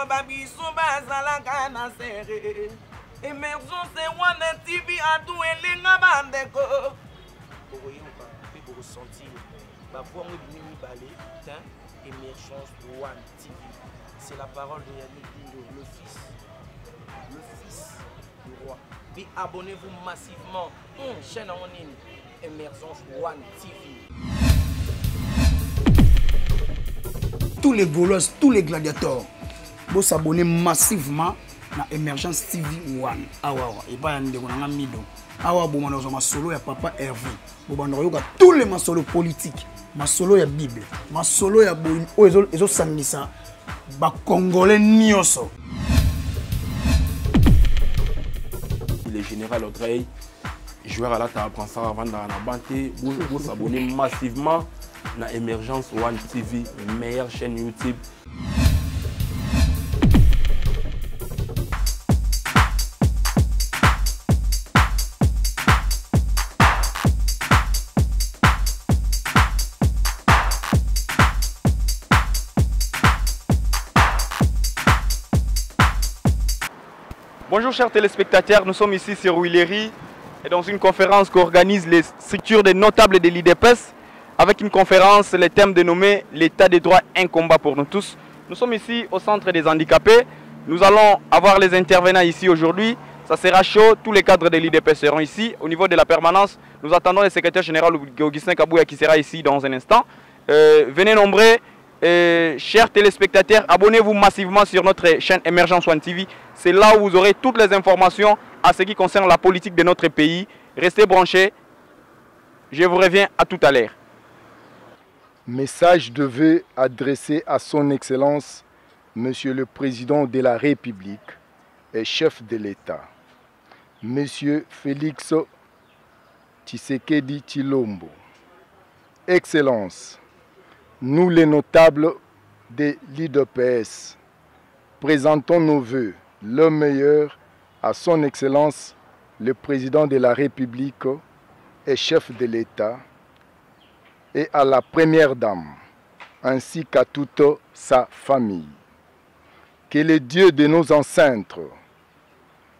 koloba biso bazalaka na sere. Emergence wana tv adu elenga bandeko. Bokoyoka mpe bokosentir bavoix ngo ebimi mibale tin émergence one tv c'est la parole de yannick dindo le fils le fils du roi. Bi abonnez-vous massivement. Hum, chaîne yango nini émergence one tv tous les Gaulois, tous les gladiateurs, vous s'abonner massivement na Emergence TV 1. Awa awa, et pas yande kona mido. Awa bo mana ma solo papa Hervé. Bo banda yoka tous les politiques, ya Bible, ya sangisa ba congolais le général Audrey, joueur à la table ça avant dans la banté, vous abonnez massivement Emergence One TV, meilleure chaîne YouTube. Bonjour chers téléspectateurs, nous sommes ici sur Willery et dans une conférence qu'organisent les structures des notables de l'IDPS avec une conférence, le thème dénommé L'état des droits, un combat pour nous tous. Nous sommes ici au centre des handicapés. Nous allons avoir les intervenants ici aujourd'hui. Ça sera chaud, tous les cadres de l'IDPS seront ici. Au niveau de la permanence, nous attendons le secrétaire général Augustin Kabouya qui sera ici dans un instant. Euh, venez nombreux, euh, chers téléspectateurs, abonnez-vous massivement sur notre chaîne Emergence One TV. C'est là où vous aurez toutes les informations à ce qui concerne la politique de notre pays. Restez branchés. Je vous reviens à tout à l'heure. Message devait adresser à son Excellence, Monsieur le Président de la République et chef de l'État, Monsieur Félix Tshisekedi Chilombo. Excellence, nous les notables de l'IDPS présentons nos voeux, le meilleur à son Excellence, le Président de la République et chef de l'État, et à la Première Dame, ainsi qu'à toute sa famille. Que le Dieu de nos ancêtres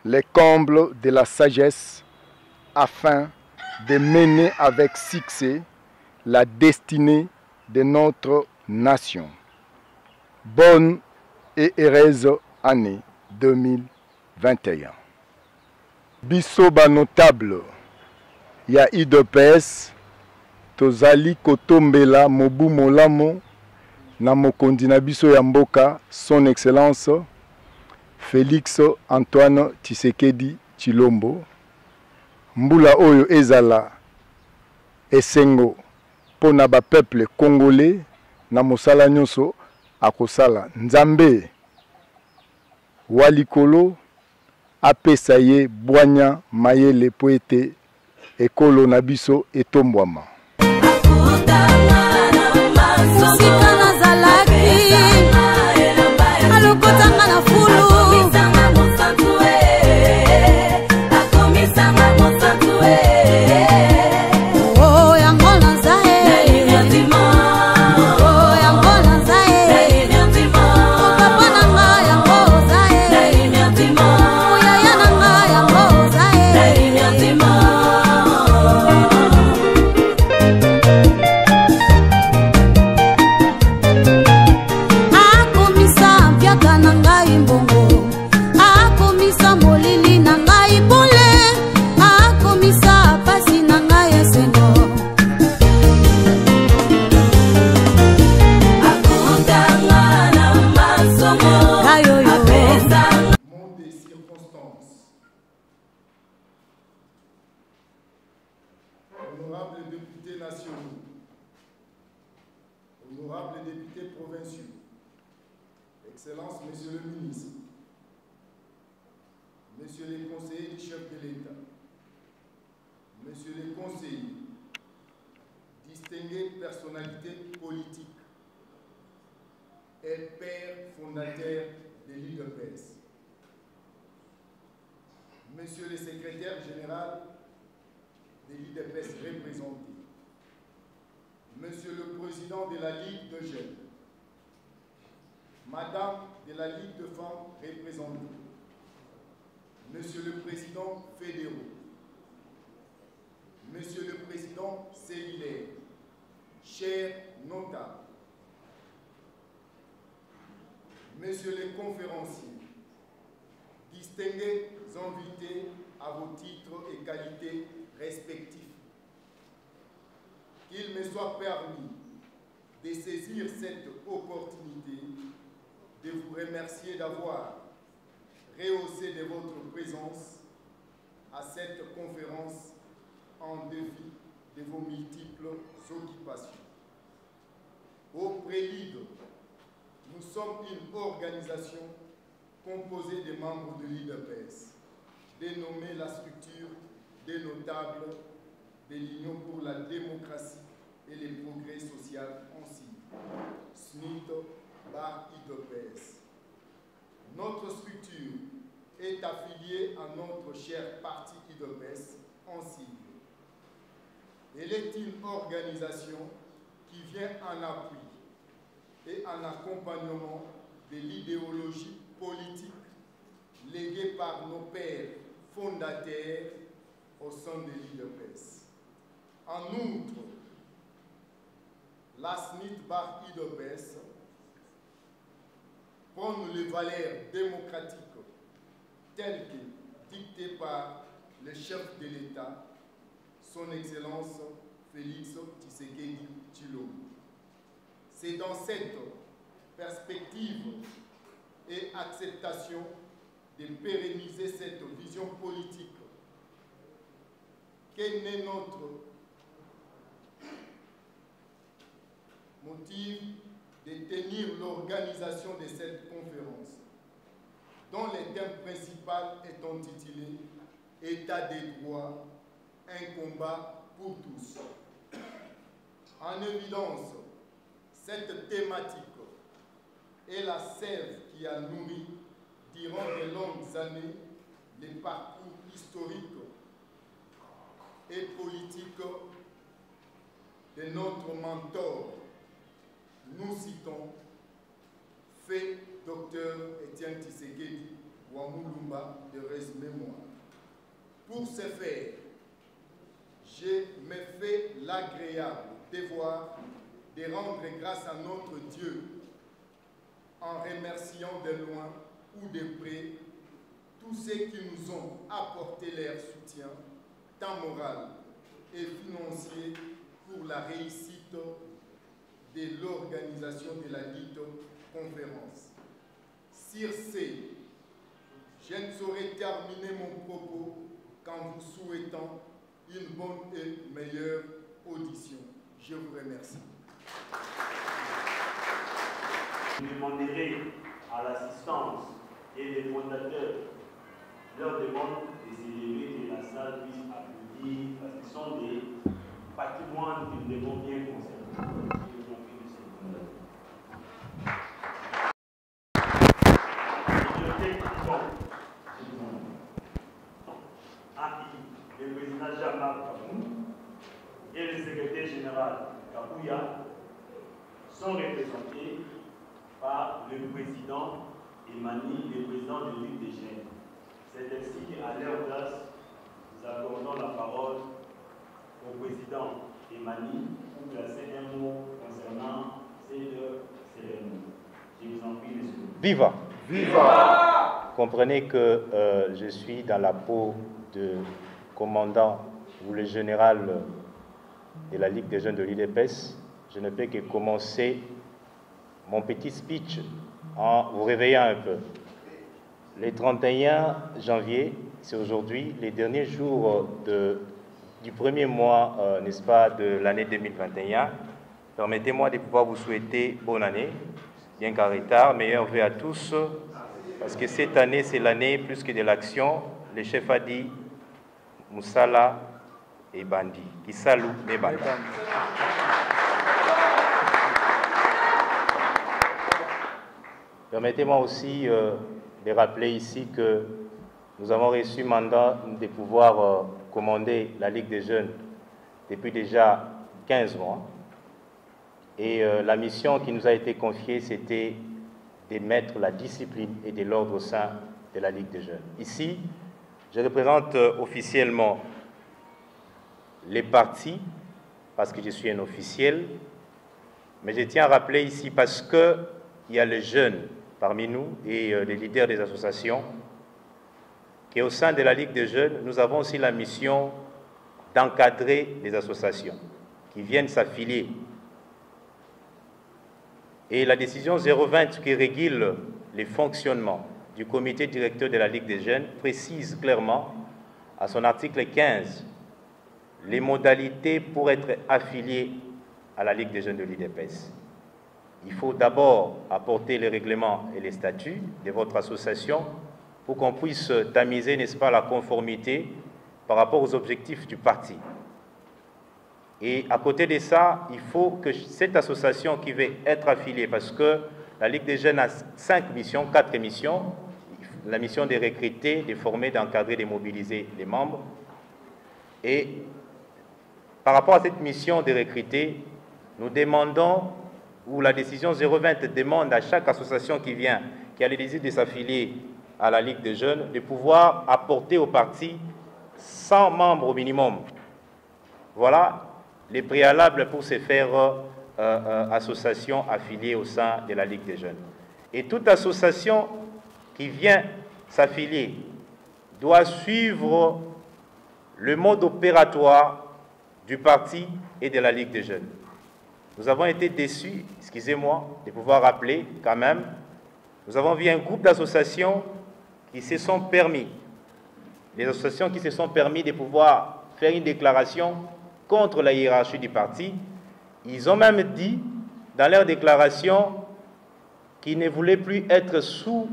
les comble de la sagesse afin de mener avec succès la destinée de notre nation. Bonne et heureuse année 2021. Bisoba notable, ya IDPS, tozali kotombela mobu molamo na mokonzi na son excellence félix antoine tshisekedi chilombo mbula oyo ezala esengo mpo na bapeuple congolais na mosala nyonso akosala. Nzambe wa likolo apesa ye bwanya mayele mpo ete ekolo na biso etombwama. Sika nazalaki fondateurs de l'IDPS, Monsieur le secrétaire général de l'IDPS représenté, Monsieur le président de la Ligue de jeunes, Madame de la Ligue de femmes représentées, Monsieur le Président fédéraux, Monsieur le Président cellulaire, chers notables, Messieurs les conférenciers, distingués invités à vos titres et qualités respectifs, qu'il me soit permis de saisir cette opportunité de vous remercier d'avoir rehaussé de votre présence à cette conférence en défi de vos multiples occupations. Au prélude, nous sommes une organisation composée de membres de l'IDPS, dénommée la structure des notables de l'Union pour la démocratie et les progrès sociaux en sigle, SNIT par IDPS. Notre structure est affiliée à notre cher parti IDPS en sigle. Elle est une organisation qui vient en appui et en accompagnement de l'idéologie politique léguée par nos pères fondateurs au sein de l'IDPS. En outre, la SNIT bar IDPS prône les valeurs démocratiques telles que dictées par le chef de l'État, son Excellence Félix Tshisekedi Chilombo. C'est dans cette perspective et acceptation de pérenniser cette vision politique qu'est né notre motif de tenir l'organisation de cette conférence, dont le thème principal est intitulé État des droits, un combat pour tous. En évidence, cette thématique est la sève qui a nourri durant de longues années les parcours historiques et politiques de notre mentor. Nous citons fait docteur Étienne Tshisekedi Wamulumba de Res Mémoire. Pour ce faire, je me fais l'agréable devoir de rendre grâce à notre Dieu en remerciant de loin ou de près tous ceux qui nous ont apporté leur soutien, tant moral et financier, pour la réussite de l'organisation de la dite conférence. Sur ce, je ne saurais terminer mon propos qu'en vous souhaitant une bonne et meilleure audition. Je vous remercie. Je demanderai à l'assistance et les fondateurs leur demande de s'élever que la salle puisse applaudir parce qu'ils sont des patrimoines nous devons bien conserver. Je vous en prie de cette le président Jean-Marc Kabou et le secrétaire général Kabouya sont représentés par le président Emmanuel, le président de l'Union des Jeunes. C'est ainsi qu'à leur place, nous accordons la parole au président Emmanuel pour placer un mot concernant cette cérémonie. Je vous en prie, monsieur. Viva Viva Comprenez que euh, je suis dans la peau de commandant ou le général de la Ligue des jeunes de l'IDPS. Je ne peux que commencer mon petit speech en vous réveillant un peu. Le 31 janvier, c'est aujourd'hui, les derniers jours du premier mois, euh, n'est-ce pas, de l'année 2021. Permettez-moi de pouvoir vous souhaiter bonne année, bien qu'en retard, meilleurs vœux à tous, parce que cette année, c'est l'année plus que de l'action. Le chef a dit Moussala et Bandi, qui saluent les Permettez-moi aussi euh, de rappeler ici que nous avons reçu mandat de pouvoir euh, commander la Ligue des jeunes depuis déjà 15 mois. Et euh, la mission qui nous a été confiée, c'était de mettre la discipline et de l'ordre au sein de la Ligue des jeunes. Ici, je représente officiellement les partis, parce que je suis un officiel, mais je tiens à rappeler ici, parce qu'il y a les jeunes parmi nous et euh, les leaders des associations, qu'au sein de la Ligue des jeunes, nous avons aussi la mission d'encadrer les associations qui viennent s'affilier. Et la décision 020 qui régule les fonctionnements du comité directeur de la Ligue des jeunes précise clairement à son article 15 les modalités pour être affilié à la Ligue des jeunes de l'IDPS. Il faut d'abord apporter les règlements et les statuts de votre association pour qu'on puisse tamiser, n'est-ce pas, la conformité par rapport aux objectifs du parti. Et à côté de ça, il faut que cette association qui veut être affiliée, parce que la Ligue des jeunes a cinq missions, quatre missions, la mission de recruter, de former, d'encadrer, de mobiliser les membres. Et par rapport à cette mission de recruter, nous demandons, ou la décision 020 demande à chaque association qui vient, qui a le désir de s'affilier à la Ligue des jeunes, de pouvoir apporter au parti 100 membres au minimum. Voilà les préalables pour se faire euh, euh, association affiliée au sein de la Ligue des jeunes. Et toute association qui vient s'affilier doit suivre le mode opératoire du parti et de la Ligue des jeunes. Nous avons été déçus, excusez-moi, de pouvoir rappeler quand même, nous avons vu un groupe d'associations qui se sont permis, les associations qui se sont permis de pouvoir faire une déclaration contre la hiérarchie du parti. Ils ont même dit dans leur déclaration qu'ils ne voulaient plus être sous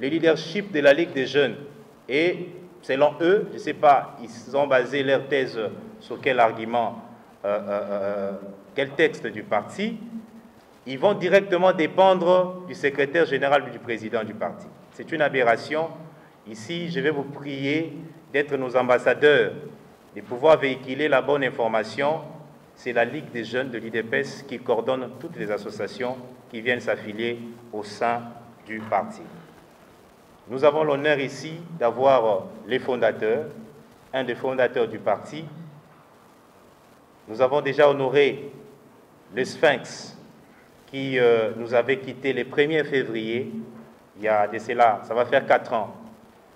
le leadership de la Ligue des jeunes. Et selon eux, je ne sais pas, ils ont basé leur thèse sur quel argument, euh, euh, euh, quel texte du parti, ils vont directement dépendre du secrétaire général du président du parti. C'est une aberration. Ici, je vais vous prier d'être nos ambassadeurs de pouvoir véhiculer la bonne information, c'est la Ligue des jeunes de l'IDPS qui coordonne toutes les associations qui viennent s'affilier au sein du parti. Nous avons l'honneur ici d'avoir les fondateurs, un des fondateurs du parti. Nous avons déjà honoré le Sphinx qui euh, nous avait quitté le 1er février, il y a de cela, ça va faire quatre ans,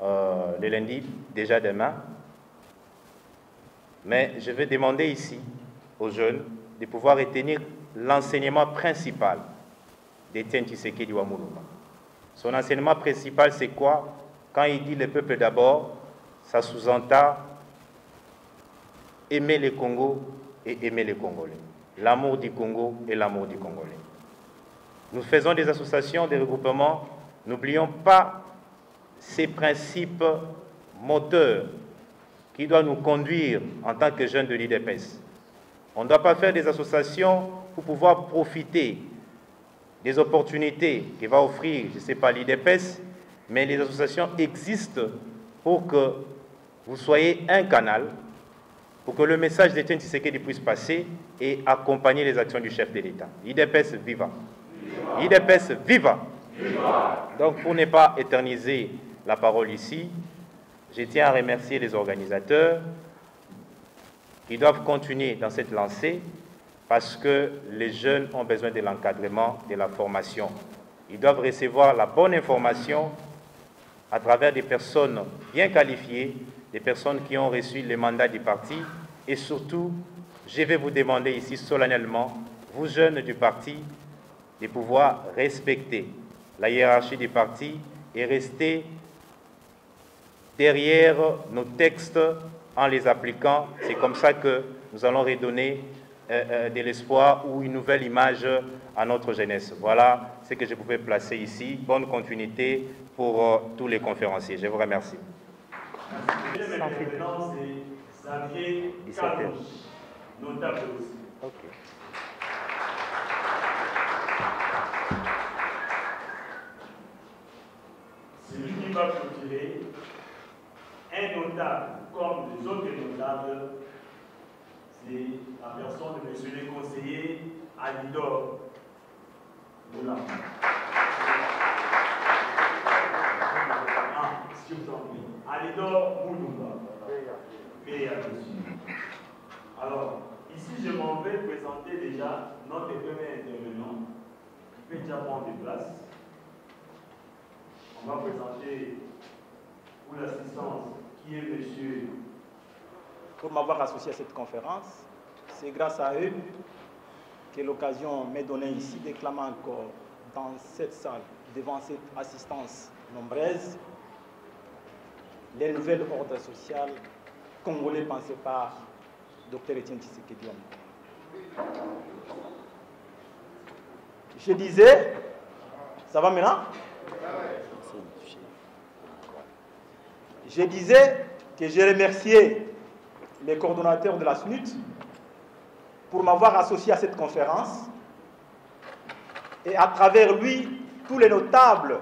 euh, le lundi, déjà demain. Mais je vais demander ici aux jeunes de pouvoir retenir l'enseignement principal d'Étienne Tshisekedi Wamuluma. Son enseignement principal, c'est quoi? Quand il dit le peuple d'abord, ça sous-entend aimer le Congo et aimer les Congolais. L'amour du Congo et l'amour du Congolais. Nous faisons des associations, des regroupements. N'oublions pas ces principes moteurs qui doit nous conduire en tant que jeunes de l'IDPS. On ne doit pas faire des associations pour pouvoir profiter des opportunités que va offrir, je ne sais pas, l'IDPS, mais les associations existent pour que vous soyez un canal, pour que le message d'Étienne Tshisekedi puisse passer et accompagner les actions du chef de l'État. IDPS viva. IDPS viva. Donc pour ne pas éterniser la parole ici, je tiens à remercier les organisateurs qui doivent continuer dans cette lancée parce que les jeunes ont besoin de l'encadrement, de la formation. Ils doivent recevoir la bonne information à travers des personnes bien qualifiées, des personnes qui ont reçu le mandat du parti et surtout, je vais vous demander ici solennellement, vous jeunes du parti, de pouvoir respecter la hiérarchie du parti et rester derrière nos textes en les appliquant. C'est comme ça que nous allons redonner euh, euh, de l'espoir ou une nouvelle image à notre jeunesse. Voilà ce que je pouvais placer ici. Bonne continuité pour euh, tous les conférenciers. Je vous remercie. Le filtre. Maintenant, c'est Xavier Carlos, notable aussi. C'est lui qui va clôturer un notable comme les autres notables. C'est la personne de monsieur le conseiller Alidor Moula. Ah, si vous. Alors, ici, je m'en vais présenter déjà notre premier intervenant qui peut déjà prendre place. On va présenter pour l'assistance qui est monsieur. Pour m'avoir associé à cette conférence, c'est grâce à eux que l'occasion m'est donnée ici de encore dans cette salle, devant cette assistance nombreuse, les nouvelles ordres sociales congolais pensées par Dr Etienne Tshisekedi. Je disais, ça va maintenant? Je disais que j'ai remercié les coordonnateurs de la SNUT pour m'avoir associé à cette conférence et à travers lui, tous les notables.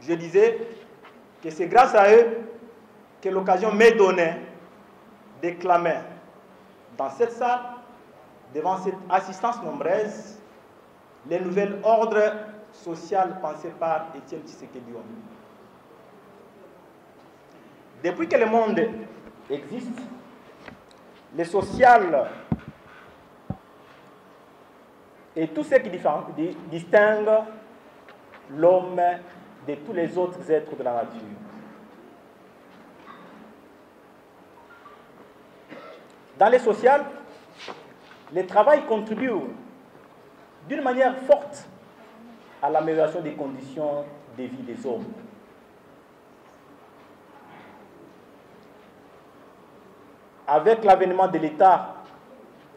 Je disais que c'est grâce à eux que l'occasion m'est donnée de clamer dans cette salle, devant cette assistance nombreuse, les nouvelles ordres sociales pensées par Étienne Tshisekedi. Depuis que le monde existe, le social et tout ce qui distingue l'homme de tous les autres êtres de la nature. Dans les sociales, le travail contribue d'une manière forte à l'amélioration des conditions de vie des hommes. Avec l'avènement de l'État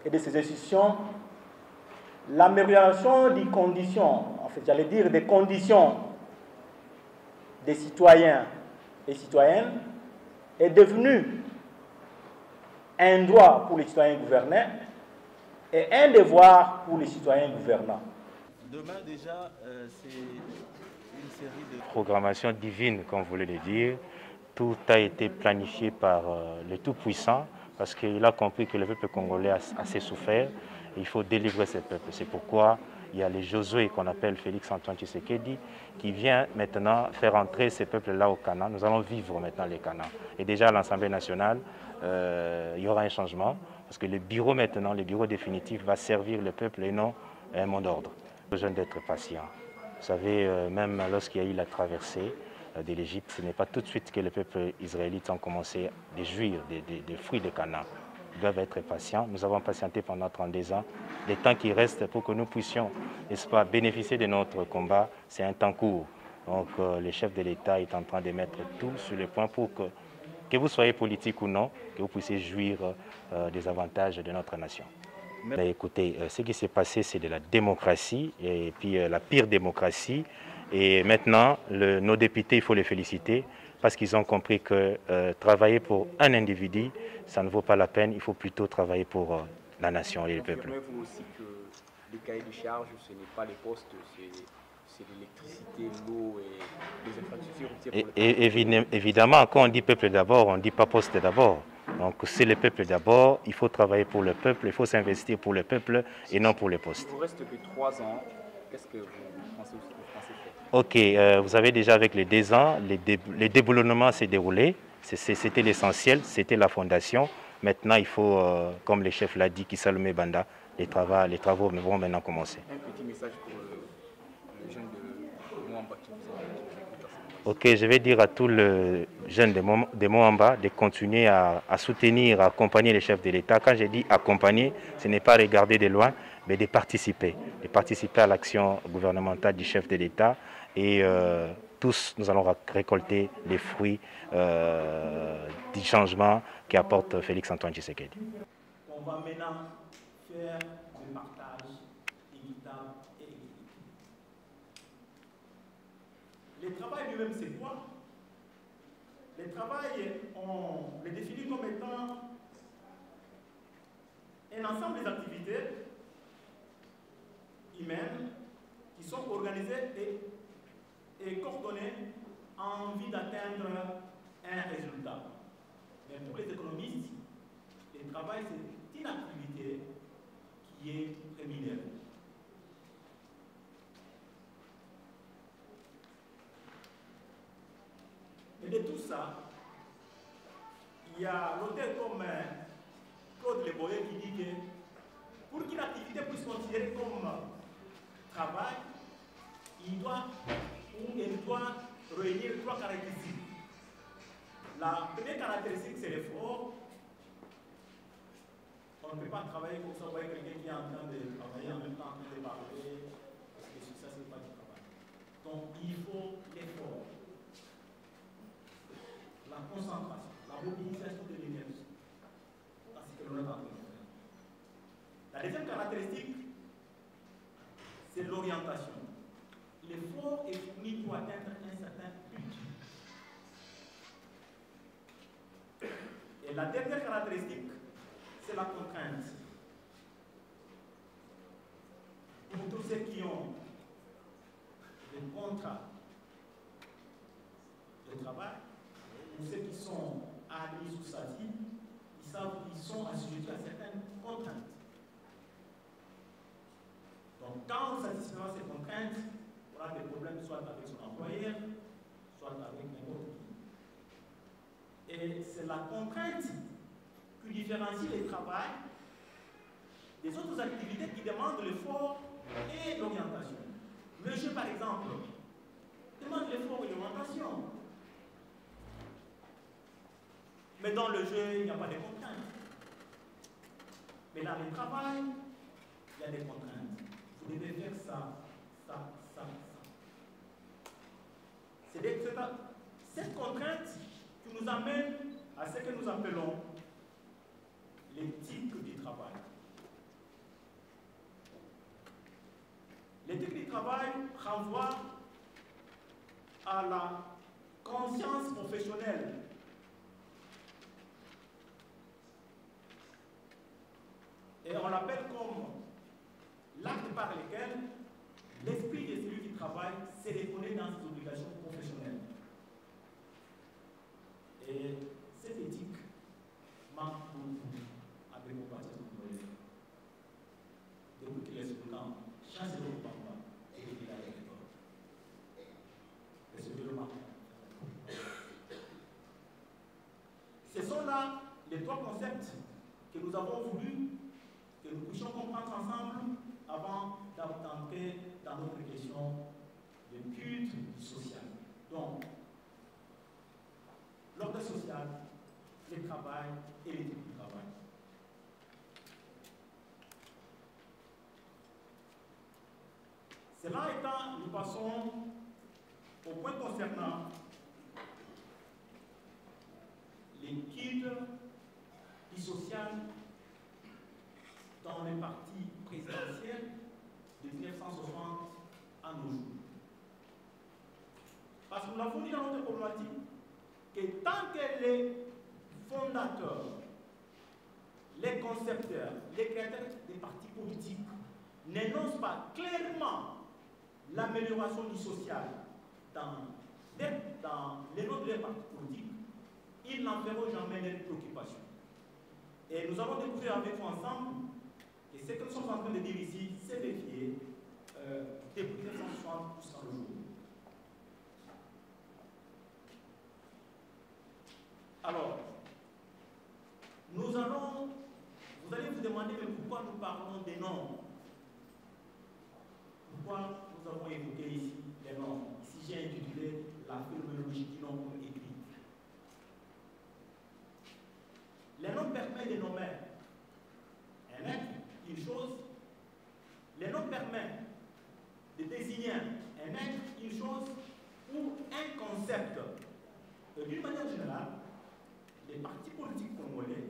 et de ses institutions, l'amélioration des conditions, en fait, j'allais dire des conditions des citoyens et citoyennes est devenue un droit pour les citoyens gouvernés et un devoir pour les citoyens gouvernants. Demain déjà, euh, c'est une série de... Programmation divine, comme vous voulez le dire. Tout a été planifié par euh, le Tout-Puissant parce qu'il a compris que le peuple congolais a assez souffert il faut délivrer ce peuple. C'est pourquoi il y a les Josué qu'on appelle Félix Antoine Tshisekedi qui vient maintenant faire entrer ces peuples-là au Canaan. Nous allons vivre maintenant les Canaan. Et déjà à l'Assemblée nationale, euh, il y aura un changement parce que le bureau maintenant, le bureau définitif va servir le peuple et non un mot d'ordre. Besoin d'être patient. Vous savez, euh, même lorsqu'il y a eu la traversée euh, de l'Égypte, ce n'est pas tout de suite que les peuples israélites ont commencé à jouir des, des, des fruits de Canaan doivent être patients. Nous avons patienté pendant 32 ans. Les temps qui restent pour que nous puissions, n'est-ce pas, bénéficier de notre combat, c'est un temps court. Donc euh, le chef de l'État est en train de mettre tout sur le point pour que, que vous soyez politique ou non, que vous puissiez jouir euh, des avantages de notre nation. Mais écoutez, euh, ce qui s'est passé, c'est de la démocratie, et puis la pire démocratie. Et maintenant, le, nos députés, il faut les féliciter, parce qu'ils ont compris que euh, travailler pour un individu, ça ne vaut pas la peine, il faut plutôt travailler pour euh, la nation et le peuple. Confirmez-vous aussi que les cahiers de charge, ce n'est pas les postes, c'est l'électricité, l'eau et les infrastructures. Et, et, évidemment, évidemment, quand on dit peuple d'abord, on ne dit pas poste d'abord. Donc c'est le peuple d'abord, il faut travailler pour le peuple, il faut s'investir pour le peuple et non pour les postes. Il vous reste que trois ans, qu'est-ce que vous pensez, vous faire Ok, euh, vous avez déjà avec les deux ans, les, dé les déboulonnements s'est déroulé, c'était l'essentiel, c'était la fondation. Maintenant, il faut, euh, comme le chef l'a dit, Kissalome Banda, les travaux, les travaux vont maintenant commencer. Un petit message pour le, le jeune de Mwamba qui vous a Ok, je vais dire à tous les jeunes de, Mo de Moamba de continuer à, à, soutenir, à accompagner les chefs de l'État. Quand je dis accompagner, ce n'est pas regarder de loin, mais de participer, de participer à l'action gouvernementale du chef de l'État. Et euh, tous, nous allons récolter les fruits euh, du changement qu'apporte Félix Antoine Tshisekedi. On va maintenant faire le partage équitable et équilibré. Le travail lui-même, c'est quoi? Le travail, on le définit comme étant un ensemble des activités humaines qui sont organisées et, et coordonnées en vue d'atteindre un résultat. Mais pour les économistes, le travail, c'est une activité qui est rémunérée. Mais de tout ça, il y a l'auteur comme euh, Claude Leboyer qui dit que pour qu'une activité puisse considérer comme travail, il doit elle doit réunir trois caractéristiques. La première caractéristique, c'est l'effort. On ne peut pas travailler comme ça, vous voyez quelqu'un qui est en train de travailler en même temps en train de parler, parce que ça, ce n'est pas du travail. Donc, il faut l'effort, la concentration, la mobilisation de l'énergie. C'est ce que l'on est en train de faire. La deuxième caractéristique, c'est l'orientation. L'effort est fourni pour atteindre un certain but. Et la dernière caractéristique, c'est la contrainte. Pour tous ceux qui ont des contrats de travail, ou ceux qui sont admis sous SATI, ils savent qu'ils sont assujettis à certaines contraintes. Donc, quand on satisfera ces contraintes, on des problèmes soit avec son employeur, soit avec n'importe qui. Et c'est la contrainte qui différencie le travail des autres activités qui demandent l'effort et l'orientation. Le jeu, par exemple, demande l'effort et l'orientation. Mais dans le jeu, il n'y a pas de contraintes. Mais dans le travail, il y a des contraintes. Vous devez faire ça, ça, ça. C'est cette contrainte qui nous amène à ce que nous appelons l'éthique du travail. L'éthique du travail renvoie à la conscience professionnelle. Et on l'appelle comme l'acte par lequel l'esprit de celui qui travaille s'est reconnaît dans ses obligations Et cette éthique manque beaucoup avec mon parti congolais. Depuis qu'il est sur le camp, chasse le papa et qu'il a les. Et ce. Ce sont là les trois concepts que nous avons voulu que nous puissions comprendre ensemble avant d'entrer dans notre question de culte social. Donc, l'ordre social, le travail et l'éthique du travail. Cela étant, nous passons au point concernant les guides dans les partis présidentiels de 1960 à nos jours. Parce que nous l'avons dit dans notre problématique, que tant que les fondateurs, les concepteurs, les créateurs des partis politiques n'énoncent pas clairement l'amélioration du social dans, les noms des partis politiques, ils n'en feront jamais une préoccupation. Et nous allons découvrir avec vous ensemble que ce que nous sommes en train de dire ici, c'est vérifié euh, depuis 1960 jusqu'à nos jours. Alors, nous allons, vous allez vous demander, mais pourquoi nous parlons des noms Pourquoi nous avons évoqué ici les noms Ici, j'ai intitulé la phénoménologie du nom comme écrit. Les noms permettent de nommer un être, une chose. Les noms permettent de désigner un être, une chose ou un concept. D'une manière générale, les partis politiques congolais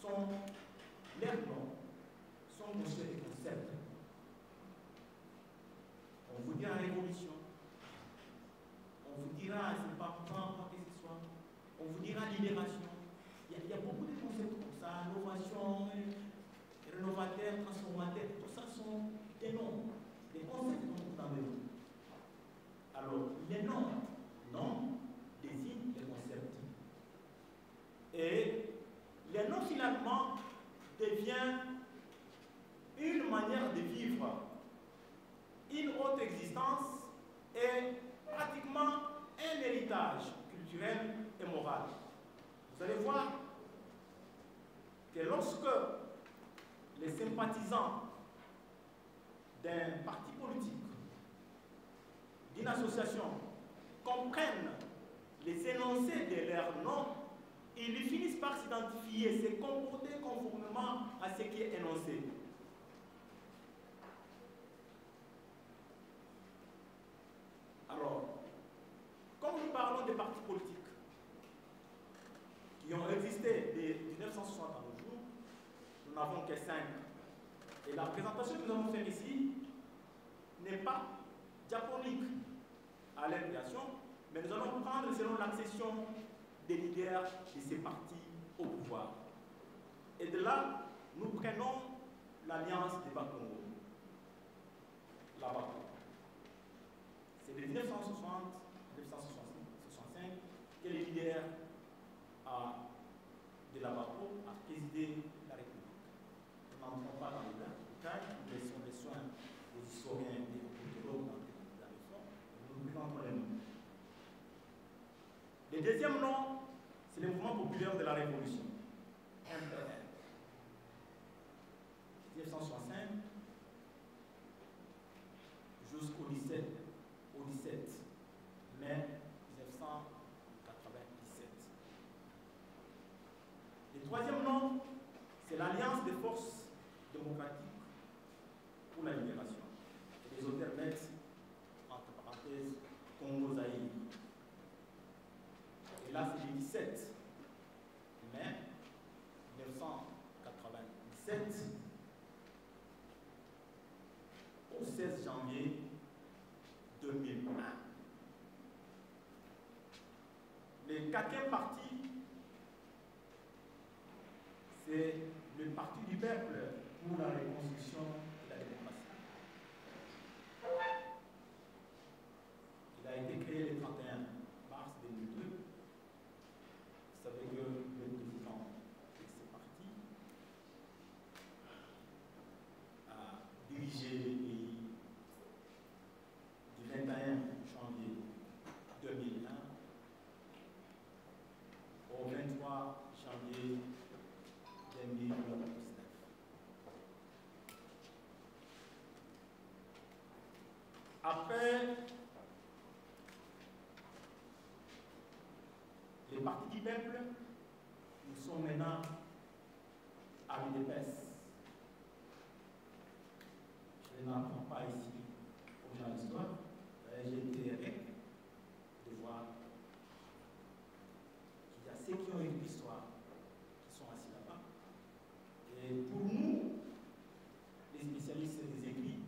sont, leurs noms sont considérés des concepts. On vous dira révolution. On vous dira, c'est pas pas quoi que ce soit. On vous dira libération. Il y, a, il beaucoup de concepts comme ça, innovation, rénovateur, transformateur, tout ça sont des noms, des concepts dont vous avez Alors, les noms, noms désignent les concepts. Et les noms finalement deviennent une manière de vivre, une autre existence et pratiquement un héritage culturelle et morale. Vous allez voir que lorsque les sympathisants d'un parti politique, d'une association, comprennent les énoncés de leur nom, ils finissent par s'identifier, se comporter conformément à ce qui est énoncé. Alors, comme nous parlons des partis politiques qui ont existé de 1960 à nos jours, nous n'avons que cinq. Et la présentation que nous allons faire ici n'est pas diachronique à leur création, mais nous allons prendre selon l'accession des leaders de ces partis au pouvoir. Et de là, nous prenons l'alliance des Bakongo. La. C'est de 1960 1965 que le leader a, de la a présidé populaire de la Révolution, c'est le Parti du peuple pour la reconstruction de la démocratie. Il a été créé le 31 mars 2002. Vous savez que le président de ce parti a dirigé le pays du 21 janvier 2001 au 23 janvier 2019. Après les partis du peuple, nous sommes maintenant à l'UDPS. Je n'apprends pas ici aux gens d'histoire. J'ai été avec de voir qu'il y a ceux qui ont une histoire qui sont assis là-bas. Et pour nous, les spécialistes des écrits,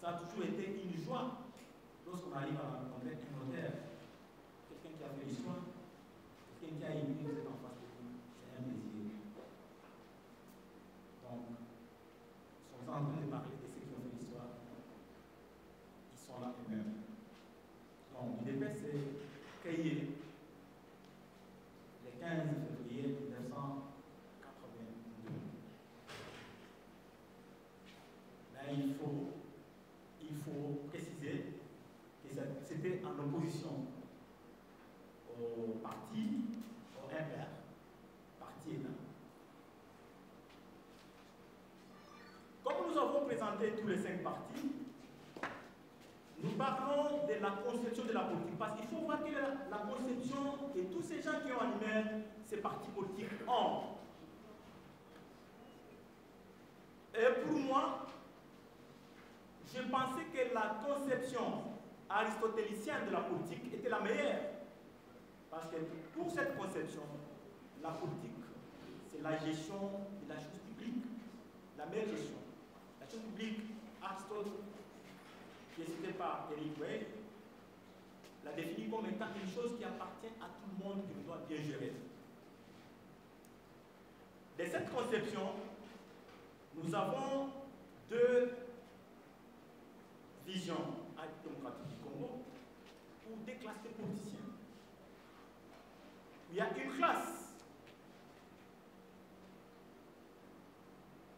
ça a toujours été une joie lorsqu'on arrive à rencontrer un notaire, quelqu'un qui a fait l'histoire, quelqu'un qui a écrit, vous êtes en face de vous. C'est un plaisir. Donc, nous sommes en train de parler de ceux qui ont fait l'histoire. Ils sont là eux-mêmes. Donc, l'IDP, c'est créé le 15 février 1982. Mais il faut, il faut préciser que c'était en opposition au parti, au MR, parti ENA. Comme tous les cinq partis, nous parlons de la conception de la politique. Parce qu'il faut voir que la, la conception de tous ces gens qui ont animé ces partis politiques ont. Et pour moi, je pensais que la conception aristotélicienne de la politique était la meilleure. Parce que pour cette conception, la politique, c'est la gestion de la chose publique, la meilleure gestion. Publique, Aristote, qui est cité par Eric Way, l'a définit comme étant une chose qui appartient à tout le monde qui doit bien gérer. De cette conception, nous avons deux visions démocratiques du Congo ou des classes politiciens. Il y a une classe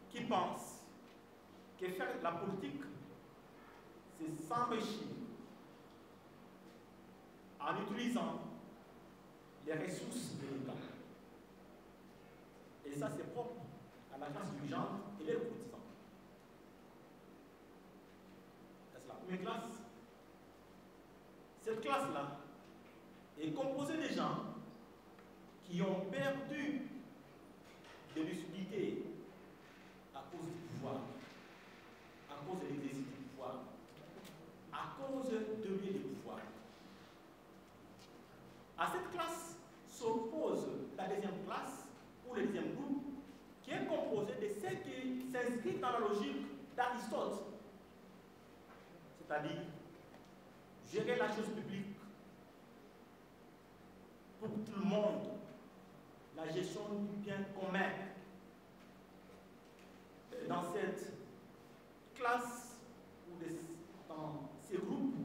qui pense que faire la politique, c'est s'enrichir en utilisant les ressources de l'État. Et ça, c'est propre à l'agence dirigeante et les cotisants. C'est la première classe? Cette classe-là est composée de gens qui ont perdu de lucidité à cause du pouvoir, cause de l'exercice du pouvoir, à cause de lieu du pouvoir. À cette classe s'oppose la deuxième classe ou le deuxième groupe qui est composé de ceux qui s'inscrivent dans la logique d'Aristote, c'est-à-dire gérer la chose publique pour tout le monde, la gestion du bien commun. Dans cette classe ou dans ces groupes,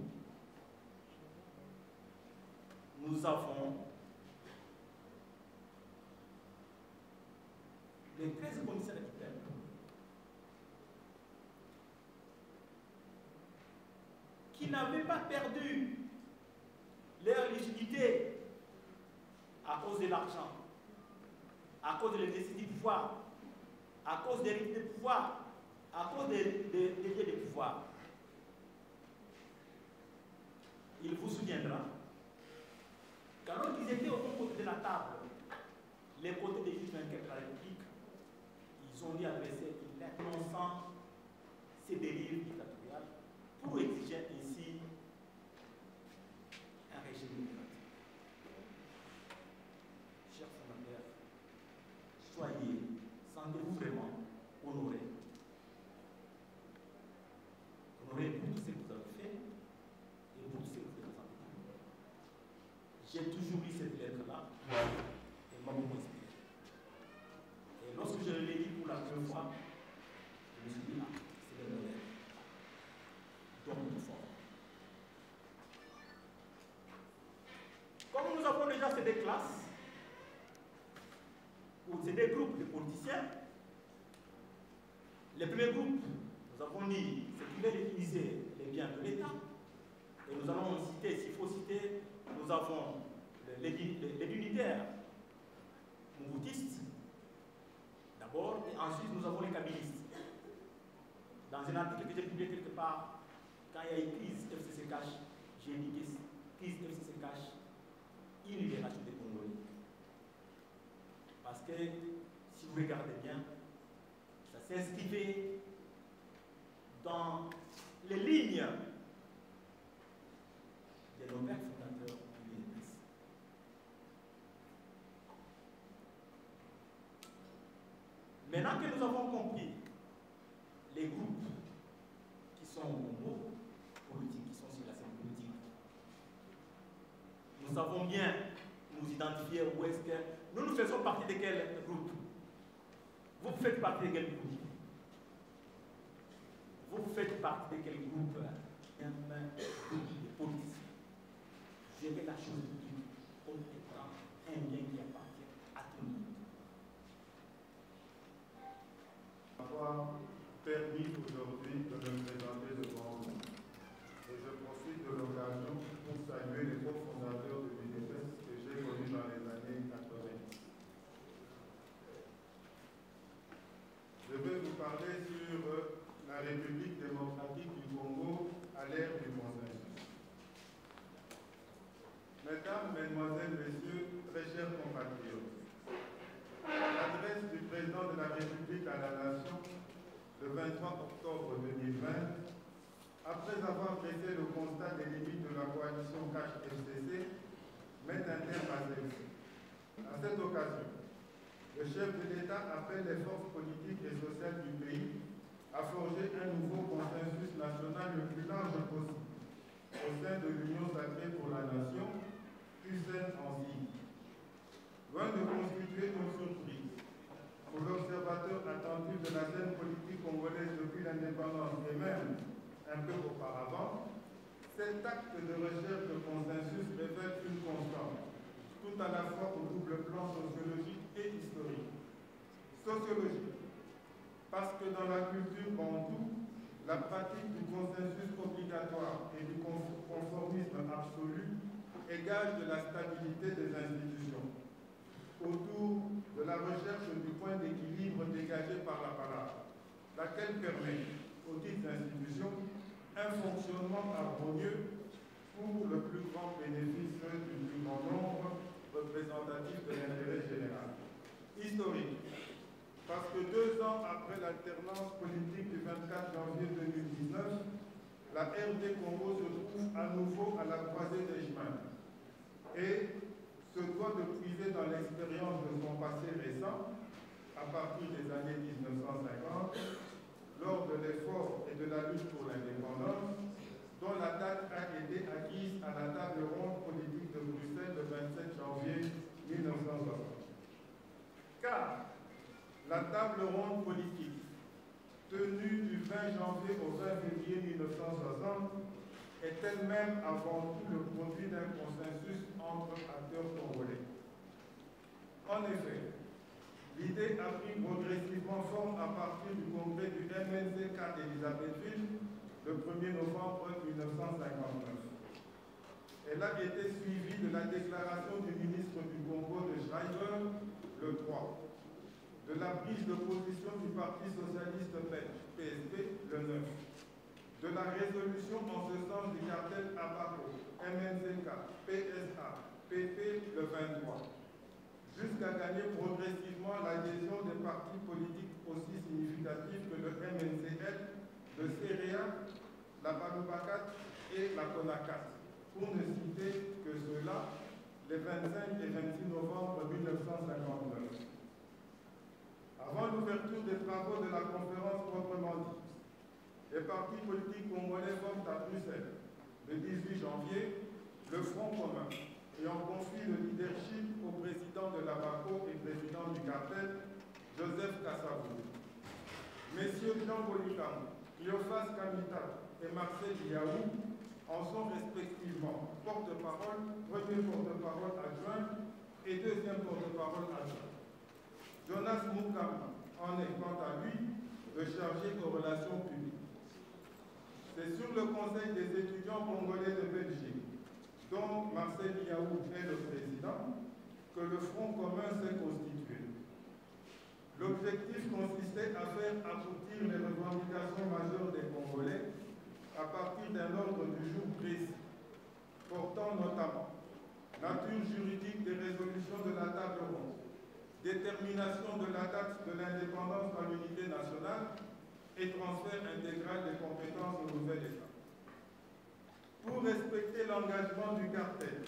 nous avons les 13 commissaires du peuple. qui n'avaient pas perdu leur lucidité à cause de l'argent, à cause de l'exercice du pouvoir, à cause des rites de pouvoir, à cause des, lieux de pouvoir. Il vous souviendra qu'alors qu'ils étaient au bon côté de la table, les côtés des juges vainqueurs de la République, ils ont dit adresser une lettre annonçant ces dérives dictatoriales pour exiger ainsi un régime démocratique. Chers sénateurs, soyez, sentez-vous vraiment honorés. Honorés pour tout ce que vous avez fait et pour tout ce que vous êtes en J'ai toujours lu cette lettre-là et m'a beaucoup inspiré. Et lorsque je l'ai lu pour la première fois, je me suis dit, ah, c'est le modèle. Donc, tout fort. Comme nous avons déjà ces deux classes, ou ces deux groupes de politiciens, le premier groupe, nous avons dit, c'est qui veut utiliser les biens de l'État. Et nous allons citer, s'il faut citer, nous avons les, unitaires mouvoutistes, d'abord, et ensuite nous avons les kabylistes. Dans un article que j'ai publié quelque part, quand il y a une crise FCC cash, j'ai indiqué crise FCC cash, une libération des Congolais. Parce que si vous regardez bien, ça s'inscrivait dans les lignes de nos pères fondateurs du l'UNES. Maintenant que nous avons compris les groupes qui sont au Congo, politiques, qui sont sur la scène politique, nous savons bien nous identifier où est-ce que nous nous faisons partie de quel groupe? Vous faites partie de quel groupe? Vous faites partie de quel groupe? Un groupe de politiciens. Gérer la chose publique comme étant un bien qui appartient à tout le monde. avoir permis aujourd'hui de me présenter devant vous. Et je profite de l'occasion pour saluer les cofondateurs de l'UNEPES que j'ai connus dans les années 90. Je vais vous parler sur la République démocratique du Congo à l'ère du consensus. Mesdames, Mesdemoiselles, Messieurs, très chers compatriotes, l'adresse du président de la République à la nation le 23 octobre 2020, après avoir dressé le constat des limites de la coalition Cash FCC, met un terme à celle-ci. À cette le chef de l'État appelle les forces politiques et sociales du pays à forger un nouveau consensus national le plus large possible au sein de l'Union sacrée pour la nation, USN en signe. Loin de constituer une surprise pour l'observateur attentif de la scène politique congolaise depuis l'indépendance et même un peu auparavant, cet acte de recherche de consensus révèle une constante, tout à la fois au double plan sociologique et historique. Sociologique, parce que dans la culture bantou, la pratique du consensus obligatoire et du conformisme absolu est gage de la stabilité des institutions, autour de la recherche du point d'équilibre dégagé par la parole, laquelle permet, aux dites institutions, un fonctionnement harmonieux pour le plus grand bénéfice du plus grand nombre représentatif de l'intérêt général. Historique, parce que deux ans après l'alternance politique du 24 janvier 2019, la RD Congo se trouve à nouveau à la croisée des chemins et se doit de puiser dans l'expérience de son passé récent, à partir des années 1950, lors de l'effort et de la lutte pour l'indépendance, dont la date a été acquise à la table ronde politique de Bruxelles le 27 janvier 1960. Car la table ronde politique, tenue du 20 janvier au 20 février 1960, est elle-même avant tout le produit d'un consensus entre acteurs congolais. En effet, l'idée a pris progressivement forme à partir du congrès du MNCK d'Elisabethville le 1er novembre 1959. Elle a été suivie de la déclaration du ministre du Congo de Schreiber le 3, de la prise de position du Parti socialiste belge, PSP, le 9, de la résolution en ce sens du cartel ABACO, MNCK, PSA, PP le 23, jusqu'à gagner progressivement l'adhésion des partis politiques aussi significatifs que le MNCL, le CEREA, la Balubacat et la CONACAT, pour ne citer que ceux-là, les 25 et 26 novembre 1959. Avant l'ouverture des travaux de la conférence proprement dite, les partis politiques congolais forment à Bruxelles, le 18 janvier, le Front commun, ayant confié le leadership au président de l'ABACO et président du cartel, Joseph Kassavou. Messieurs Jean Bolikam, Cléophas Kamita et Marcel Yaou en sont respectivement porte-parole, premier porte-parole adjoint et deuxième porte-parole adjoint. Jonas Moukama en est quant à lui le chargé aux relations publiques. C'est sur le Conseil des étudiants congolais de Belgique, dont Marcel Yaou est le président, que le Front commun s'est constitué. L'objectif consistait à faire aboutir les revendications majeures des Congolais à partir d'un ordre du jour précis, portant notamment nature juridique des résolutions de la table ronde, détermination de la date de l'indépendance par l'unité nationale et transfert intégral des compétences au nouvel État. Pour respecter l'engagement du cartel,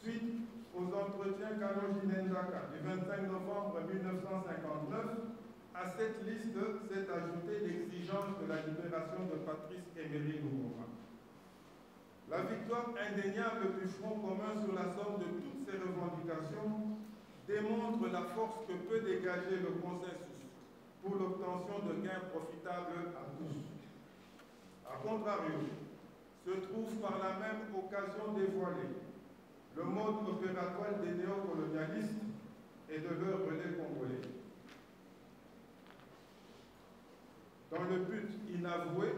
suite aux entretiens Kano Jinendaka du 25 novembre 1959, à cette liste s'est ajoutée l'exigence de la libération de Patrice Emery Lumumba. La victoire indéniable du Front commun sur la somme de toutes ces revendications démontre la force que peut dégager le consensus pour l'obtention de gains profitables à tous. A contrario, se trouve par la même occasion dévoilée le mode opératoire des néocolonialistes et de leurs relais congolais. Dans le but inavoué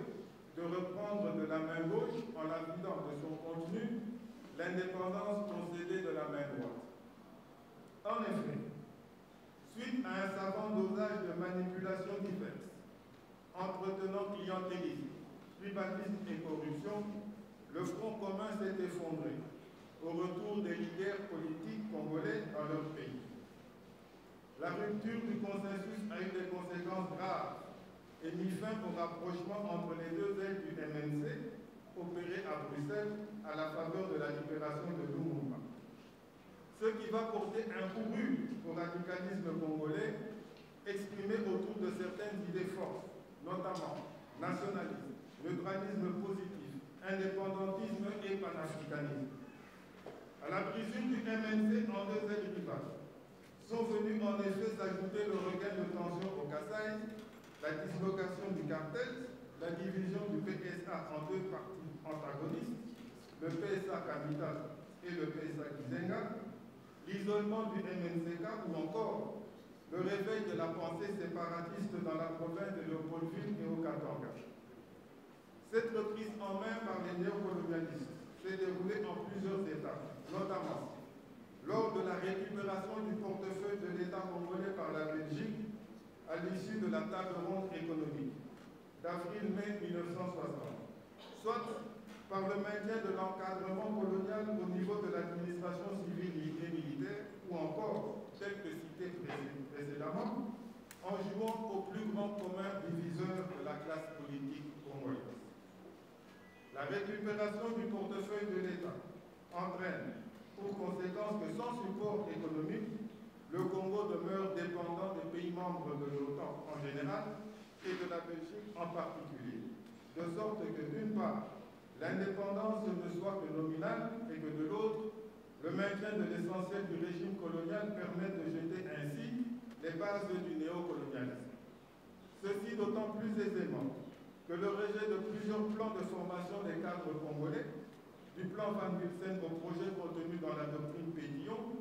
de reprendre de la main gauche, en la vidant de son contenu, l'indépendance concédée de la main droite. En effet, suite à un savant dosage de manipulations diverses, entretenant clientélisme, privatisme et corruption, le Front commun s'est effondré au retour des leaders politiques congolais dans leur pays. La rupture du consensus a eu des conséquences graves et mis fin au rapprochement entre les deux ailes du MNC opéré à Bruxelles à la faveur de la libération de Lumumba. Ce qui va porter un coup rude au radicalisme congolais exprimé autour de certaines idées fortes, notamment nationalisme, neutralisme positif, indépendantisme et panafricanisme. À la brisure du MNC en deux ailes rivales, sont venus en effet s'ajouter le regain de tension au Kassai, la dislocation du cartel, la division du PSA en deux parties antagonistes, le PSA Capital et le PSA Kizenga, l'isolement du MNCK ou encore le réveil de la pensée séparatiste dans la province de Léopoldville et au Katanga. Cette reprise en main par les néocolonialistes s'est déroulé en plusieurs étapes, notamment lors de la récupération du portefeuille de l'État congolais par la Belgique à l'issue de la table ronde économique d'avril-mai 1960, soit par le maintien de l'encadrement colonial au niveau de l'administration civile et militaire, ou encore, tel que cité précédemment, en jouant au plus grand commun diviseur de la classe politique congolaise. La récupération du portefeuille de l'État entraîne pour conséquence que sans support économique, le Congo demeure dépendant des pays membres de l'OTAN en général et de la Belgique en particulier, de sorte que d'une part, l'indépendance ne soit que nominale et que de l'autre, le maintien de l'essentiel du régime colonial permet de jeter ainsi les bases du néocolonialisme. Ceci d'autant plus aisément que le rejet de plusieurs plans de formation des cadres congolais, du plan Van Wilsen au projet contenu dans la doctrine Pédillon,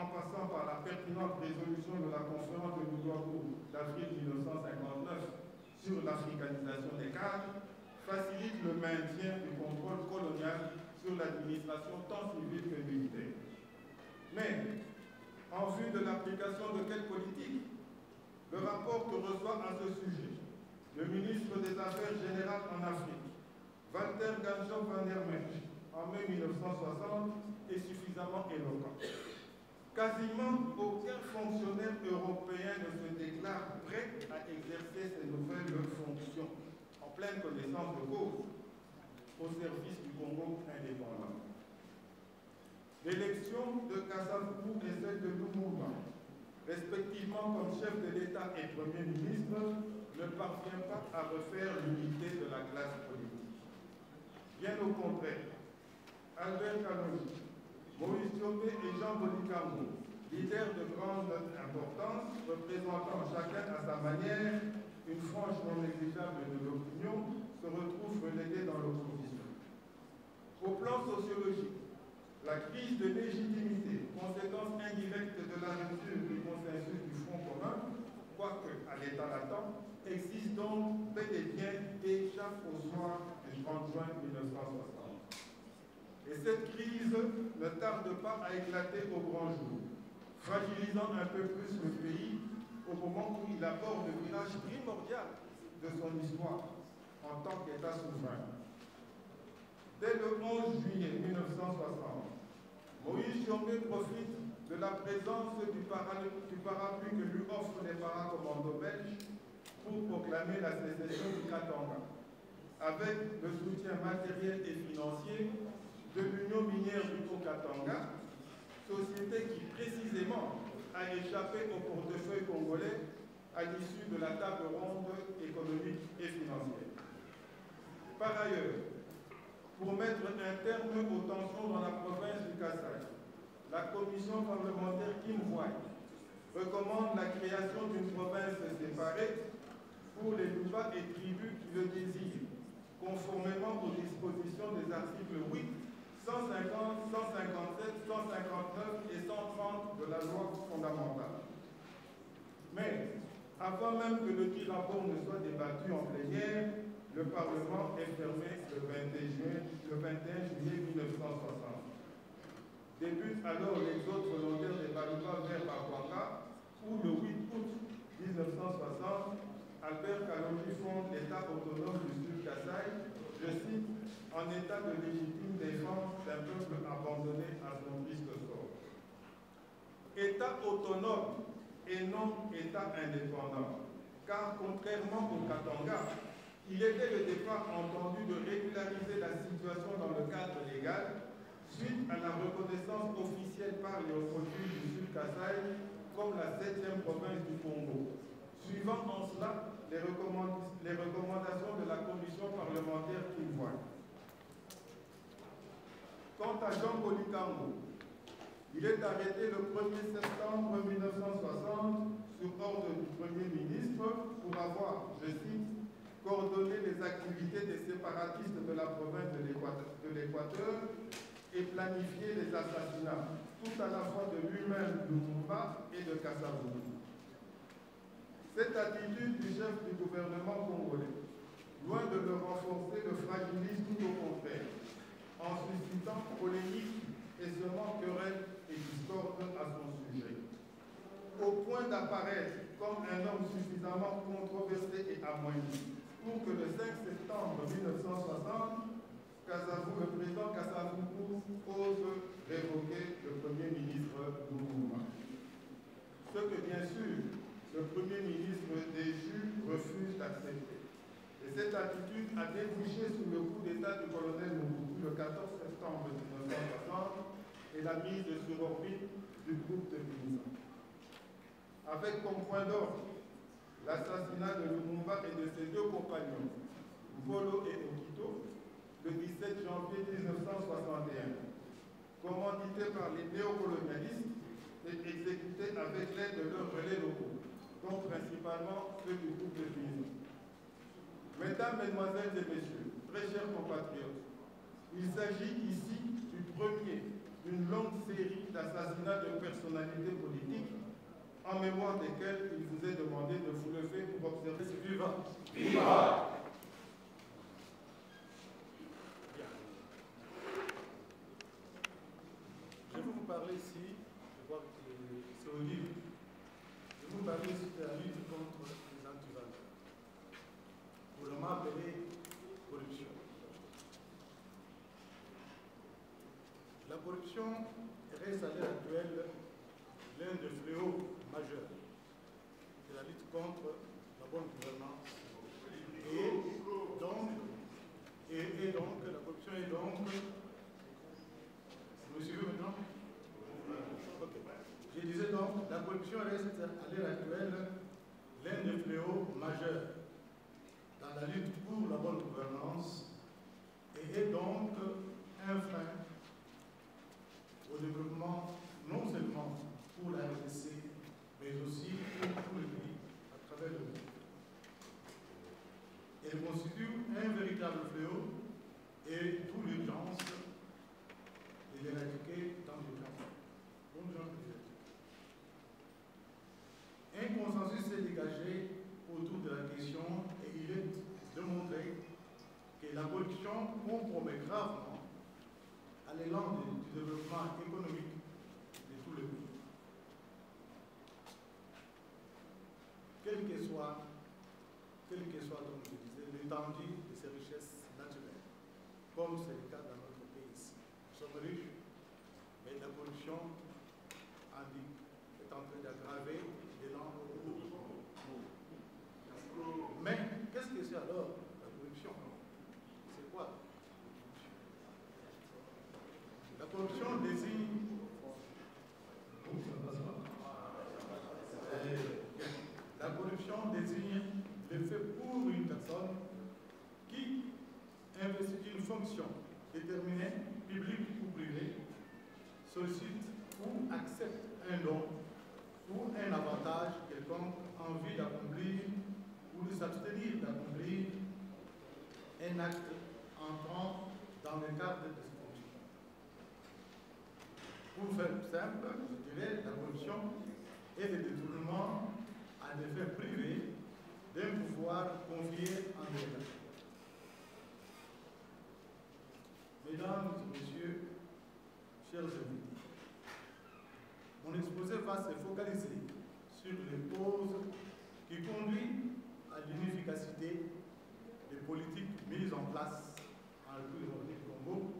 en passant par la pertinente résolution de la conférence de Lougakou d'avril 1959 sur l'africanisation des cadres, facilite le maintien du contrôle colonial sur l'administration tant civile que militaire. Mais, en vue de l'application de quelle politique? Le rapport que reçoit à ce sujet le ministre des Affaires générales en Afrique, Walter Ganjo van der en mai 1960, est suffisamment éloquent. Quasiment aucun fonctionnaire européen ne se déclare prêt à exercer ses nouvelles fonctions en pleine connaissance de cause au service du Congo indépendant. L'élection de Kassavou et celle de Lumumba, respectivement comme chef de l'État et Premier ministre, ne parvient pas à refaire l'unité de la classe politique. Bien au contraire, Albert Kalonji, Maurice Diomé et Jean Bolikambo, leaders de grande importance, représentant chacun à sa manière une frange non négligeable de l'opinion, se retrouvent relégués dans l'opposition. Au plan sociologique, la crise de légitimité, conséquence indirecte de la rupture du consensus du Front commun, quoique à l'état latent, existe donc bel et bien chaque au soir du 30 juin 1960. Et cette crise ne tarde pas à éclater au grand jour, fragilisant un peu plus le pays au moment où il aborde le village primordial de son histoire en tant qu'État souverain. Dès le 11 juillet 1960, Moïse Chomé profite de la présence du, parapluie, que lui offrent les paracommandos belges pour proclamer la sécession du Katanga, avec le soutien matériel et financier de l'Union minière du Haut-Katanga, société qui précisément a échappé au portefeuille congolais à l'issue de la table ronde économique et financière. Par ailleurs, pour mettre un terme aux tensions dans la province du Kassai, la commission parlementaire Kim recommande la création d'une province séparée pour les Louba et tribus qui le désirent, conformément aux dispositions des articles 8, 150, 157, 159 et 130 de la loi fondamentale. Mais, avant même que le dit rapport ne soit débattu en plénière, le Parlement est fermé le 21 juillet, le 21 juillet 1960. Débute alors l'exode volontaire des Baluba vers Bakwanga, où le 8 août 1960, Albert Kalonji fonde l'État autonome du Sud Kassai, je cite, en état de légitime défense d'un peuple abandonné à son triste sort. État autonome et non État indépendant, car contrairement au Katanga, il était le départ entendu de régulariser la situation dans le cadre légal suite à la reconnaissance officielle par les autorités du Sud Kassai comme la septième province du Congo, suivant en cela les, recommand les recommandations de la commission parlementaire qu'il voit. Quant à Jean Bolikambo, il est arrêté le 1er septembre 1960 sur ordre du Premier ministre pour avoir, je cite, coordonner les activités des séparatistes de la province de l'Équateur et planifier les assassinats, tout à la fois de lui-même, Lumumba et de Kassavou. Cette attitude du chef du gouvernement congolais, loin de le renforcer, le fragilise tout au contraire, en suscitant polémique et seulement querelle et discorde à son sujet. Au point d'apparaître comme un homme suffisamment controversé et amoindri pour que le 5 septembre 1960, Kazavou, le président Kassavou ose révoquer le Premier ministre Dougouma. Ce que bien sûr le Premier ministre déchu refuse d'accepter. Et cette attitude a débouché sous le coup d'État du colonel Mobutu le 14 septembre 1960 et la mise sur orbite du groupe de Pinisa. Avec comme point d'ordre l'assassinat de Lumumba et de ses deux compagnons, Volo et Okito, le 17 janvier 1961, commandité par les néocolonialistes et exécuté avec l'aide de leurs relais locaux, dont principalement ceux du groupe de Pinisa. Mesdames, Mesdemoiselles et Messieurs, très chers compatriotes, il s'agit ici du premier d'une longue série d'assassinats de personnalités politiques en mémoire desquels il vous est demandé de vous lever pour observer ce vivant. Viva Je vais vous parler ici, je vois que c'est audible, je vais vous parler ici la lutte contre. Corruption. La corruption reste à l'heure actuelle l'un des fléaux majeurs de la lutte contre la bonne gouvernance. Et donc, et, donc la corruption est donc. Vous me suivez maintenant? Je disais donc, la corruption reste à l'heure actuelle l'un des fléaux majeurs dans la lutte pour la bonne gouvernance et est donc un frein au développement non seulement pour la RDC, mais aussi pour tout le pays à travers le monde. Elle constitue un véritable fléau et toute l'urgence de l'éradiquer dans l'urgence. Bonjour, Un consensus s'est dégagé autour de la question et il est démontré que la corruption compromet gravement à l'élan du développement économique de tout le pays. Quel que soit, quel que soit donc, je disais, l'étendue de ces richesses naturelles, comme c'est le cas dans notre pays ici. Nous sommes riches, mais la corruption en dit, est en train d'aggraver l'élan mais qu'est-ce que c'est alors la corruption C'est quoi la corruption désigne. La corruption désigne l'effet pour une personne qui investit une fonction déterminée, publique ou privée, sollicite ou accepte un don ou un avantage quelconque en vue d'accomplir ou de s'abstenir d'accomplir un acte entrant dans le cadre de ce fonction. Pour faire simple, je dirais, la corruption est le détournement à des fins privés d'un pouvoir confié en l'État. Mesdames et Messieurs, chers invités, mon exposé va se focaliser sur les causes qui conduisent à l'inefficacité des politiques mises en place en République du Congo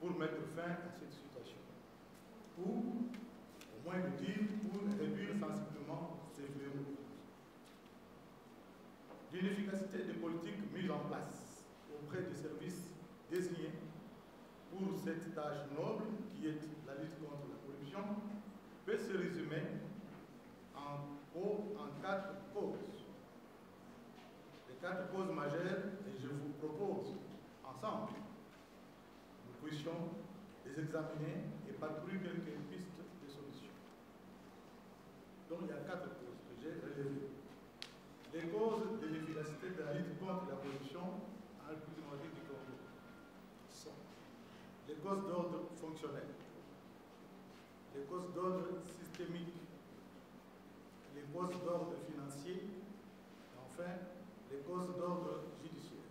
pour mettre fin à cette situation. Ou, au moins de dire, pour réduire sensiblement ces fléaux. L'inefficacité des politiques mises en place auprès des services désignés pour cette tâche noble qui est la lutte contre la corruption peut se résumer en, en quatre causes. Les quatre causes majeures, et je vous propose ensemble, nous puissions les examiner et parcourir quelques pistes de solutions. Donc il y a quatre causes que j'ai relevées. Les causes de l'efficacité de la lutte contre la corruption en République du Congo sont les causes d'ordre fonctionnel, les causes d'ordre systémique, les causes d'ordre financier, et enfin les causes d'ordre judiciaire.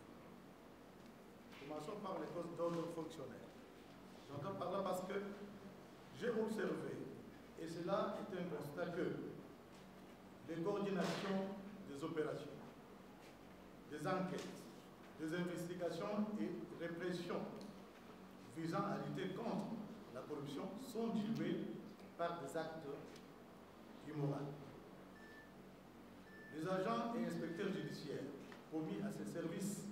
Commençons par les causes d'ordre fonctionnel. J'entends par là parce que j'ai observé, et cela est un constat que les coordinations des opérations, des enquêtes, des investigations et répressions visant à lutter contre la corruption sont diluées par des actes immoraux. Les agents et inspecteurs judiciaires commis à ces services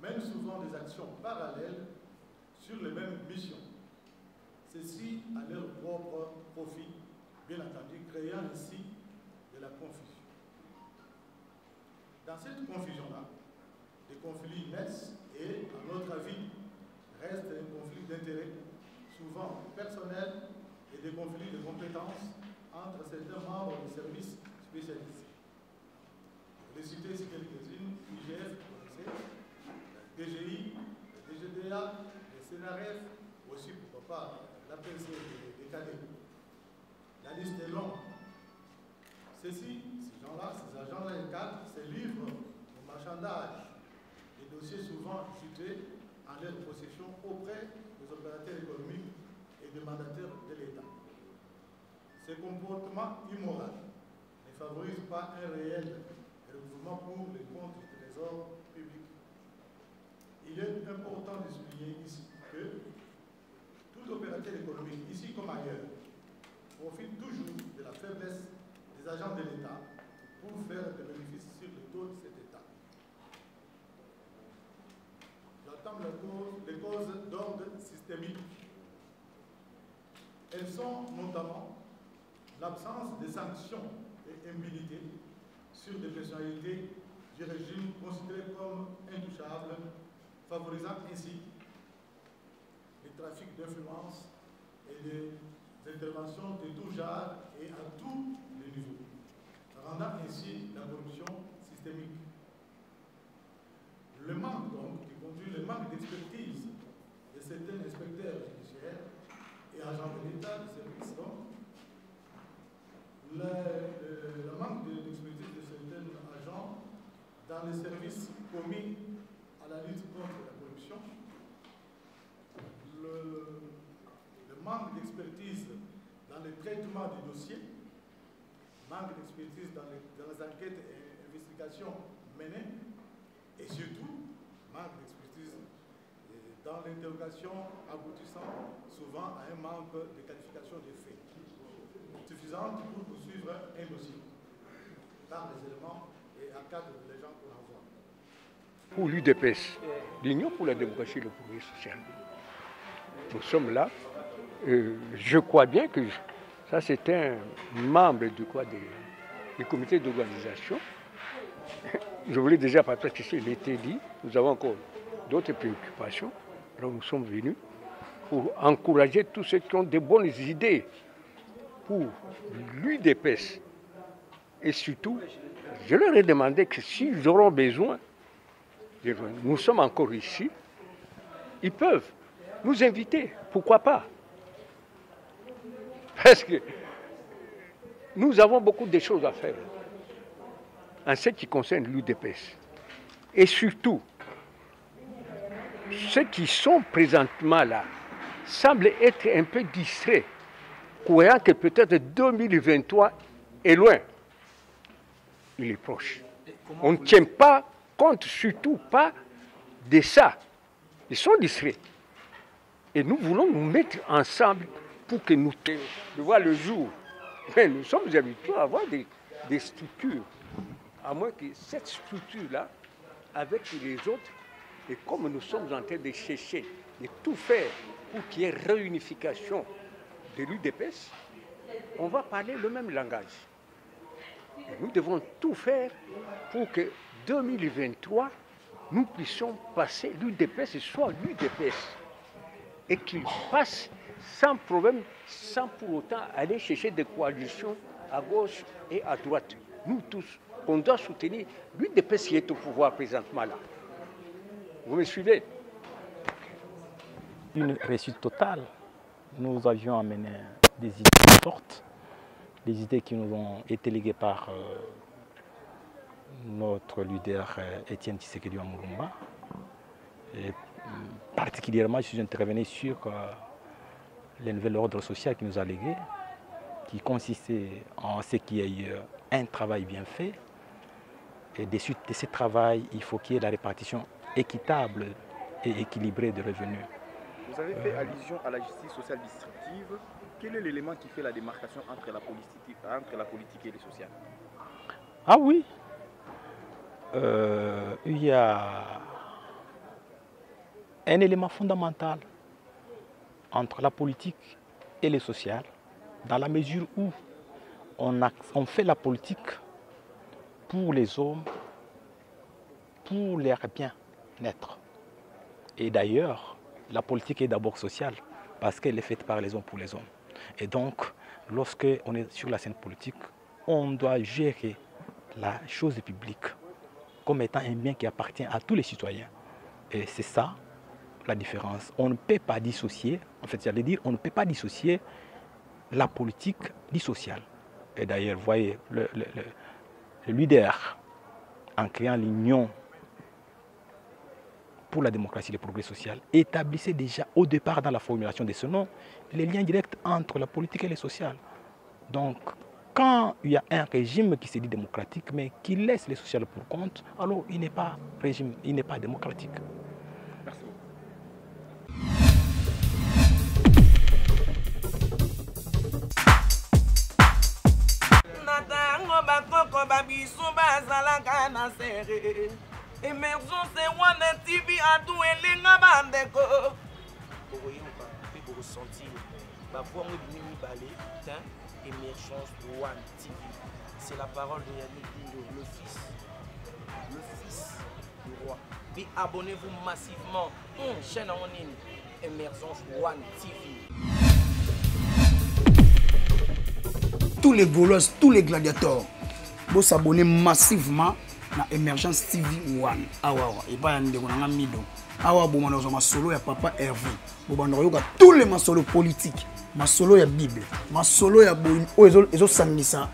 mènent souvent des actions parallèles sur les mêmes missions. Ceci à leur propre profit, bien entendu, créant ainsi de la confusion. Dans cette confusion-là, des conflits naissent et, à notre avis, reste un conflit d'intérêts, souvent personnels, et des conflits de compétences entre certains membres des services spécialisés. Je vais citer ici quelques-unes, IGF, la DGI, la DGDA, le CNRF, aussi pourquoi pas l'APC des, des. La liste est longue. Ceux-ci, ces gens-là, ces agents-là et cadres, se livrent au marchandage des dossiers souvent chutés en leur possession auprès des opérateurs économiques et des mandataires de l'État. Ce comportement immoral ne favorise pas un réel recouvrement pour les comptes du trésor public. Il est important de souligner ici que tout opérateur économique, ici comme ailleurs, profite toujours de la faiblesse des agents de l'État pour faire des bénéfices sur le taux de cet État. J'entends les causes d'ordre systémique. Elles sont notamment l'absence de sanctions et impunité sur des personnalités du régime considérées comme intouchables, favorisant ainsi les trafics d'influence et les interventions de tout genre et à tous les niveaux, rendant ainsi la corruption systémique. Le manque donc, qui conduit le manque d'expertise de certains inspecteurs judiciaires et agents de l'État, de services donc, le manque d'expertise de certains agents dans les services commis à la lutte contre la corruption, le, le manque d'expertise dans le traitement des dossiers, manque d'expertise dans, les, enquêtes et investigations menées, et surtout manque d'expertise dans l'interrogation aboutissant souvent à un manque de qualification des faits suffisante pour poursuivre un dossier par les éléments et en cadre les gens qu'on envoie. Pour l'UDPS, l'Union pour la démocratie et le progrès social, nous sommes là. Euh, je crois bien que ça, c'est un membre du, quoi, des, du comité d'organisation. Je voulais déjà partager ici, il était dit, nous avons encore d'autres préoccupations. Alors nous sommes venus pour encourager tous ceux qui ont de bonnes idées pour l'UDPS. Et surtout, je leur ai demandé que s'ils auront besoin, nous sommes encore ici, ils peuvent nous inviter, pourquoi pas? Parce que nous avons beaucoup de choses à faire en ce qui concerne l'UDPS. Et surtout, ceux qui sont présentement là semblent être un peu distraits, croyant que peut-être 2023 est loin. Il est proche. On ne tient pas compte, surtout pas de ça. Ils sont distraits. Et nous voulons nous mettre ensemble pour que nous voir le jour. Mais nous sommes habitués à avoir des, structures. À moins que cette structure-là, avec les autres, et comme nous sommes en train de chercher, de tout faire pour qu'il y ait réunification de l'UDPS, on va parler le même langage. Nous devons tout faire pour que 2023, nous puissions passer l'UDPS soit l'UDPS. Et qu'il passe sans problème, sans pour autant aller chercher des coalitions à gauche et à droite. Nous tous, on doit soutenir l'UDPS qui est au pouvoir présentement là. Vous me suivez? Une réussite totale. Nous avions amené des idées fortes, des idées qui nous ont été léguées par euh, notre leader euh, Étienne Tshisekedi Amurumba. Et particulièrement, je suis intervenu sur euh, le nouvel ordre social qui nous a légué, qui consistait en ce qu'il y ait eu un travail bien fait. Et de suite de ce travail, il faut qu'il y ait la répartition équitable et équilibrée de revenus. Vous avez fait allusion à la justice sociale distributive. Quel est l'élément qui fait la démarcation entre la politique, entre la politique et le social Ah oui, Euh, il y a un élément fondamental entre la politique et le social, dans la mesure où on, fait la politique pour les hommes, pour leur bien-être. Et d'ailleurs, la politique est d'abord sociale, parce qu'elle est faite par les hommes pour les hommes. Et donc, lorsque on est sur la scène politique, on doit gérer la chose publique comme étant un bien qui appartient à tous les citoyens. Et c'est ça la différence. On ne peut pas dissocier, en fait, j'allais dire, on ne peut pas dissocier la politique du social. Et d'ailleurs, vous voyez, le, le- le- le leader, en créant l'Union pour la démocratie et le progrès social, établissait déjà au départ dans la formulation de ce nom les liens directs entre la politique et le social. Donc, quand il y a un régime qui se dit démocratique, mais qui laisse le social pour compte, alors il n'est pas régime, il n'est pas démocratique. Bakoko babiso bazalaka na sere emergence wana tibi adu elenga bandeko. Bokoyoka mpe bokosentir bavwamo ebimi mibale émergence one tv c'est la parole de yannick dindo le fils le fils du roi. Puis abonnez-vous massivement. Hum, chaîne yango nini émergence one tv tous les Gaulois, tous les gladiateurs, vous s'abonner massivement na Emergence TV 1. Awa awa, et pas solo papa Hervé. Bo banda yoka tous les masolo politiques, masolo ya Bible, masolo ya bo ezo ezo sangisa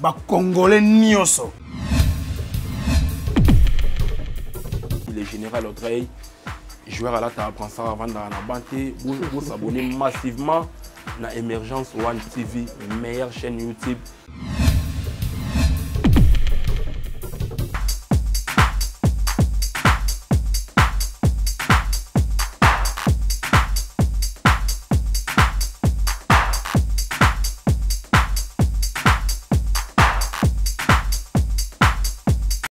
ba congolais le général joueur à la ça avant vous abonnez massivement à Emergence One TV, meilleure chaîne YouTube